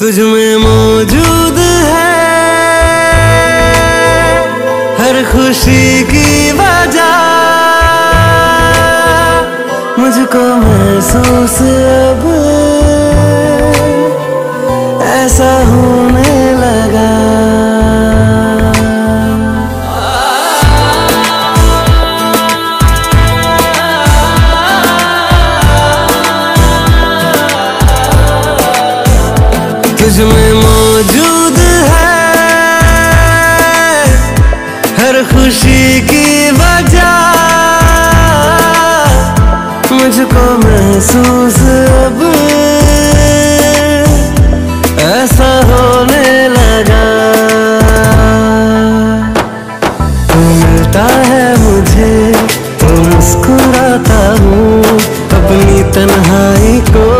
तुझ में मौजूद है। हर खुशी की वजह मुझको महसूस अब ऐसा होने तुझ में मौजूद है। हर खुशी की वजह मुझको महसूस अब ऐसा होने लगा। तू मिलता है मुझे तो मुस्कुराता हूँ अपनी तन्हाई को।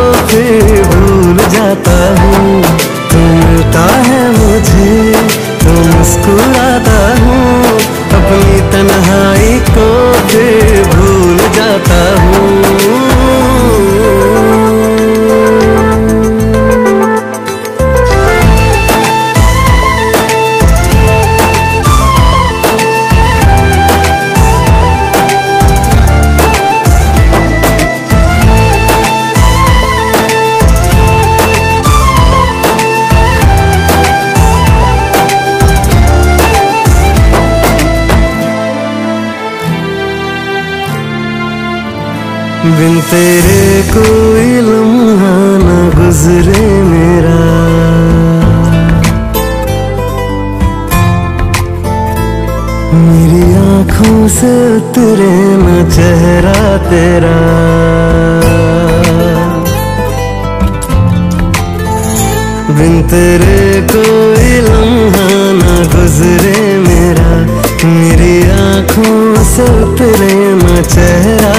बिन तेरे कोई लम्हा न गुजरे मेरा। मेरी आँखों से उतरे न चेहरा तेरा। बिन तेरे कोई लम्हा न गुजरे मेरा। मेरी आँखों से उतरे न चेहरा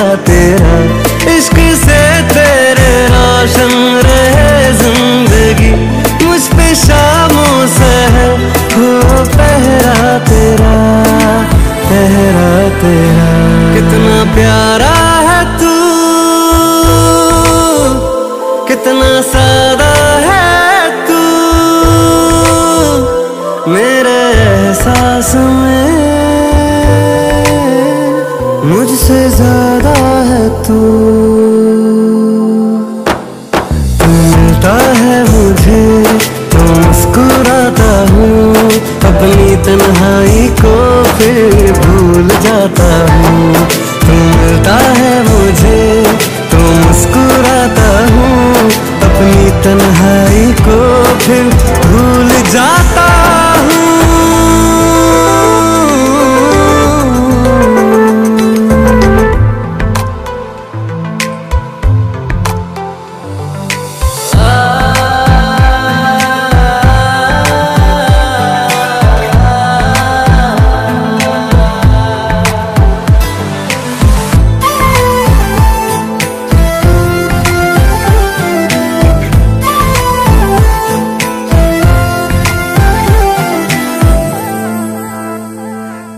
प्यारा है तू। कितना सादा है तू। मेरे एहसास में मुझसे ज़्यादा है तू। मुझे मुस्कुराता हूँ। अपनी तन्हाई को फिर भूल जाता हूँ। मिलता है मुझे तो मुस्कुराता हूँ अपनी तन्हाई।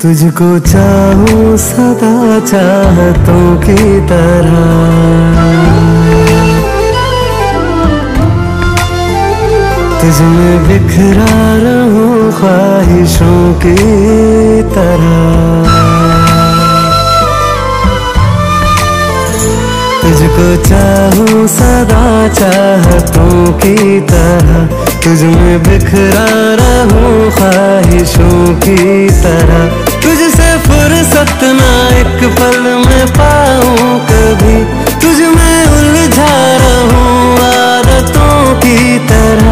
तुझको चाहूँ सदा चाहतों की तरह। तुझ में बिखरा रहूँ ख्वाहिशों की तरह। तुझको चाहूँ सदा चाहतों की तरह। तुझ में बिखरा रहूँ ख्वाहिशों की तरह। तुझसे फुर्सत ना एक पल में पाऊँ कभी। तुझ में उलझा रहूँ आदतों की तरह,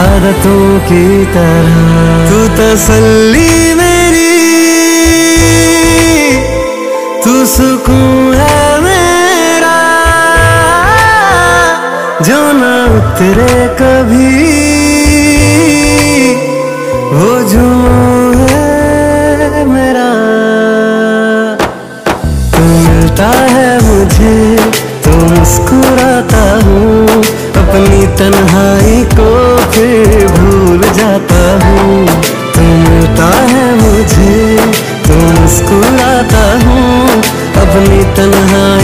आदतों की तरह। तू तसल्ली मेरी, तू सुकून है मेरा। जो ना उतरे कभी, वो जुनून मुझे तो मुस्कुराता हूँ, अपनी तन्हाई को फिर भूल जाता हूँ। तू मिलता है मुझे तो मुस्कुराता हूँ, अपनी तन्हाई